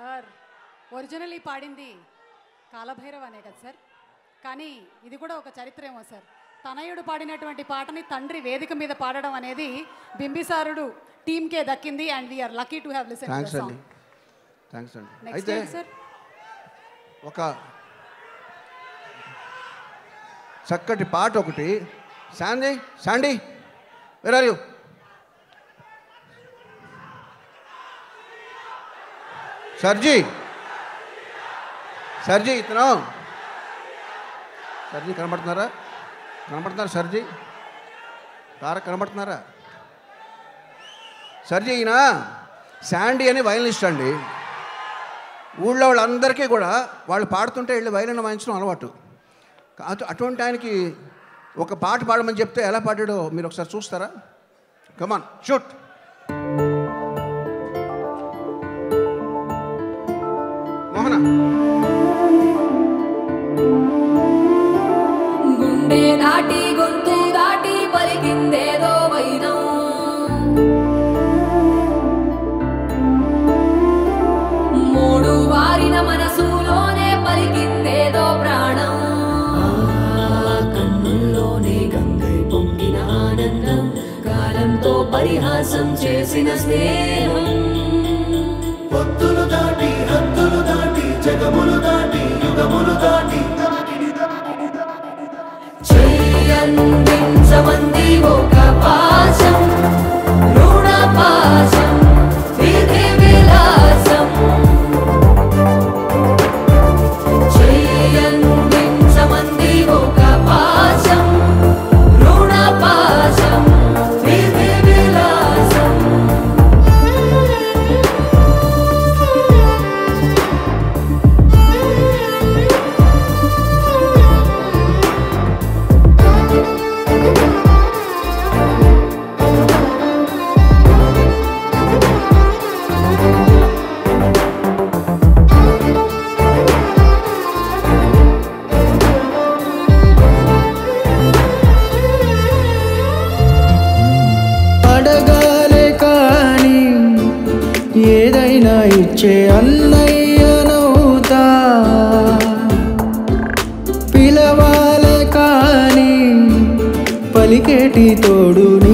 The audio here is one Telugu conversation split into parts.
సార్ ఒరిజినల్లీ పాడింది కాలభైరవ్ అనే కదా సార్? కానీ ఇది కూడా ఒక చరిత్ర ఏమో సార్. తనయుడు పాడినటువంటి పాటని తండ్రి వేదిక మీద పాడడం అనేది బింబిసారుడు టీంకే దక్కింది and we are lucky to have listen thanks అండి. థ్యాంక్స్ అండి. నెక్స్ట్ అయితే సార్? ఒక చక్కటి పాట ఒకటి. Sandy Sandy where sir ji. Sir ji ఇతను. సర్జీ కనబడుతున్నారా? కనబడుతున్నారా సర్జీ? తార కనబడుతున్నారా? సర్జీ ఈయన శాండీ అని వయలినిస్ట్ అండి. ఊళ్ళో వాళ్ళందరికీ కూడా వాళ్ళు పాడుతుంటే వెళ్ళి వయలిన్ వాయించడం అలవాటు. అటువంటి ఆయనకి ఒక పాట పాడమని చెప్తే ఎలా పాడాడో మీరు ఒకసారి చూస్తారా? కమాన్ షూట్ గుండె దాటి గొంతు దాటి పలికిందేదో వైనం. మూడు వారిన మనసులోనే పలికిందేదో ప్రాణం. కన్నుల్లోనే గంగై పొంగిన ఆనందం కాలంతో పరిహాసం చేసిన స్నేహం. పొత్తులు దాటి హద్దులు దాటి జగములు దాటి యుగములు దాటి ఏదైనా ఇచ్చే అన్నయ్యనవుతా పిలవాలే కానీ పలికేటి తోడుని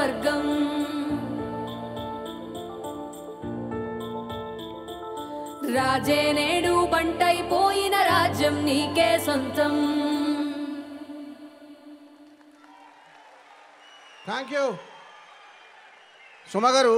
స్వర్గం. రాజే నేడు బంటైపోయిన రాజ్యం నీకే సొంతం. Thank you సుమగారు